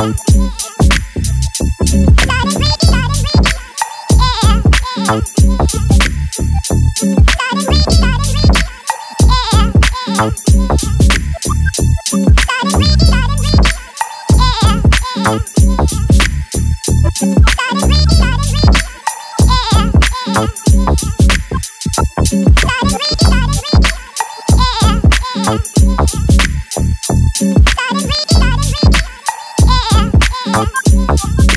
Gotta Thank you.